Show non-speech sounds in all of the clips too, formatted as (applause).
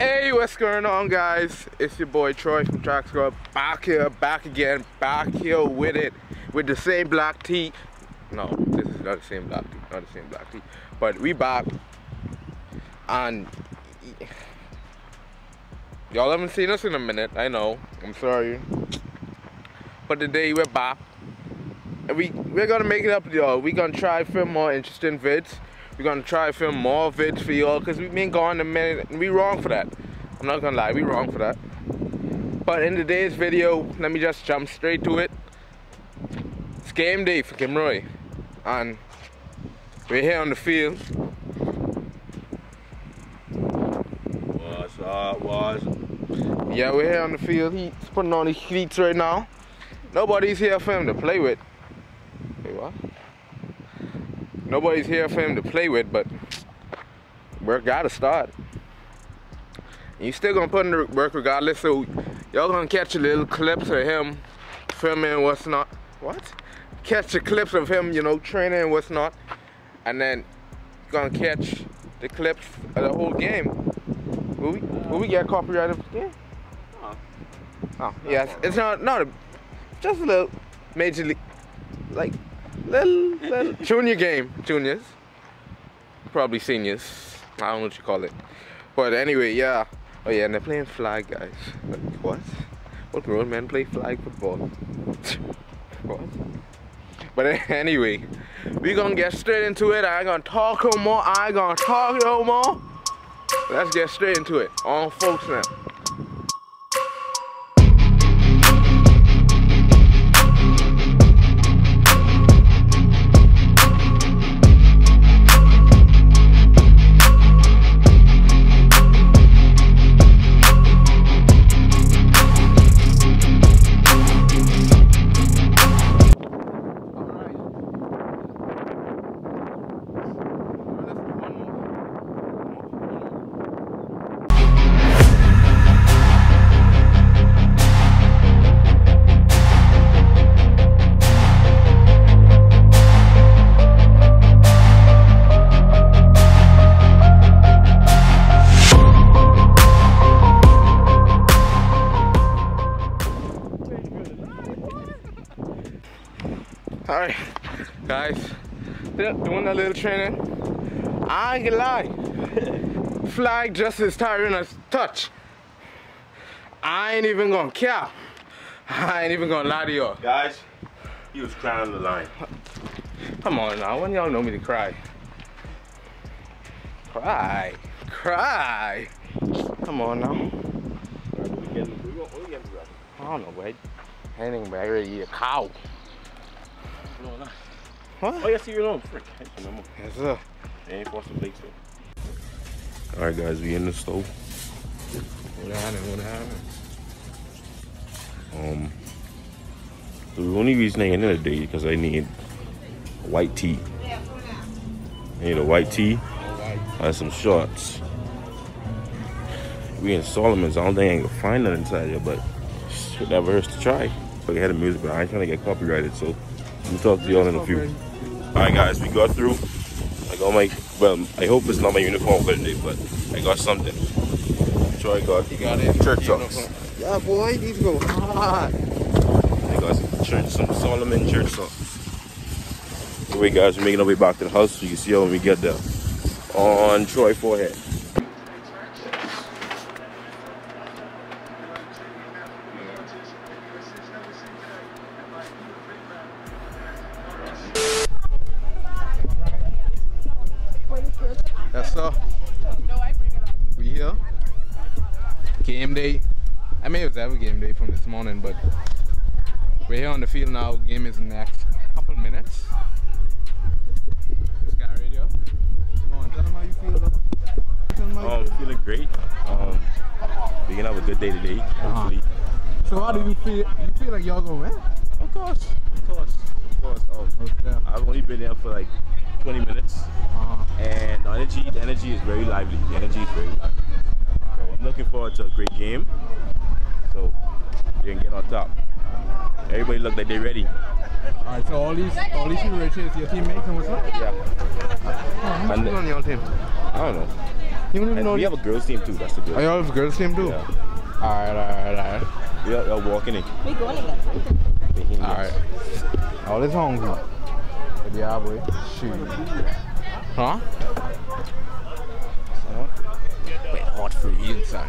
Hey, what's going on, guys? It's your boy Troy from Trak Squad. Back here, back again, back here with it, with the same black tee. No, this is not the same black tee, not the same black tee. But we back, and y'all haven't seen us in a minute. I know. I'm sorry, but today we're back, and we we're gonna make it up, y'all. We gonna try film more interesting vids. We're gonna try to film more vids for y'all because we've been gone a minute and we wrong for that. I'm not gonna lie, we wrong for that. But in today's video, let me just jump straight to it. It's game day for Kimroy. And we're here on the field. What's up, what's Yeah, we're here on the field. He's putting on his cleats right now. Nobody's here for him to play with. Wait, what? Nobody's here for him to play with, but work gotta start. You still gonna put in the work regardless, so y'all gonna catch a little clips of him filming what's not. What? Catch the clips of him, you know, training and what's not, and then gonna catch the clips of the whole game. Will we, will we get copyrighted for the game? Oh. oh, yes. It's not, not a, just a little major league, like, little, little (laughs) junior game. Juniors. Probably seniors. I don't know what you call it. But anyway, yeah. Oh yeah, and they're playing flag, guys. Like, what? What grown men play flag football? (laughs) what? But (laughs) anyway, we gonna get straight into it. I ain't gonna talk no more. I ain't gonna talk no more. Let's get straight into it. On folks now. Alright, guys, doing a little training. I ain't gonna lie, (laughs) flag just as tiring as touch. I ain't even gonna care. I ain't even gonna lie to y'all. Guys, he was crying on the line. Come on now, when y'all know me to cry? Cry, cry. Come on now. I don't know, wait. I ready to eat a cow. What? Oh, yes, you're on. Frick. I don't. Yes, sir. They ain't supposed to it. Alright, guys, we in the stove. What happened? What happened? Um, the only reason I ended the day because I need a white tea. I need a white tee and some shorts. We in Solomon's. I don't think I can find that inside here, but it never hurts to try. But I had the music, but I ain't trying to get copyrighted, so we'll talk to y'all in a few. Alright, guys, we got through. I got my, well, I hope it's not my uniform for today, but I got something. Troy got, You got it. Church socks. Yeah, boy, these go hard. I got some church, some Solomon church socks. Anyway, guys, we're making our way back to the house so you can see how when we get there. On Troy forehead. I mean, it was ever game day from this morning, but we're here on the field now. Game is in the next couple minutes. Sky Radio. Come on, tell them how you feel. Though. Tell them how you Um, feeling great. Um, we can have a good day today, hopefully. So how do you feel? You feel like y'all gonna win? Of course, of course, of course. Um, Okay. I've only been there for like 20 minutes, Uh-huh. and the energy, the energy is very lively. The energy is very lively. So I'm looking forward to a great game. So we can get on top. Everybody look like they're ready. Alright, so all these all these people right here is your teammates and what's up? Yeah. Oh, how much And- is on your team? I don't know. You don't even know. we have a girls team too. That's the Are girls. y'all have a girls team too? Yeah. Alright, alright, alright. We are, are walking in. We going together. Alright. All this hungry. Yeah, boy. Shoot. Huh? Wait, hot for you, son.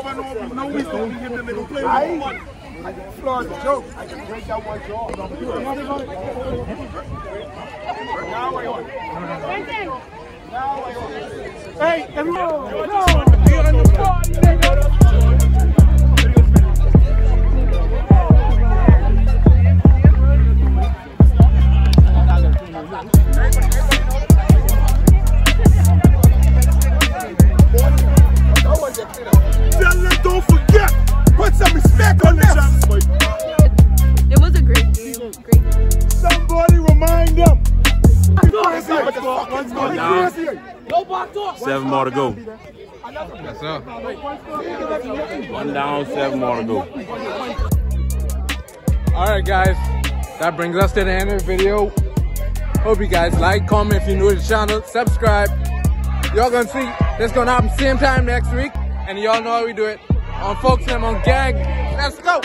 Over and over. No, we don't them. They gonna play with one. Floor's a joke. I can break that one jaw. Now I on. Now I on. Hey, everyone. No, you're in the party, nigga. More to go. Yes, sir. One down, seven more to go. Alright guys, that brings us to the end of the video. Hope you guys like, comment if you're new to the channel, subscribe. Y'all gonna see this gonna happen same time next week. And y'all know how we do it. On Folks and on Gang. Let's go!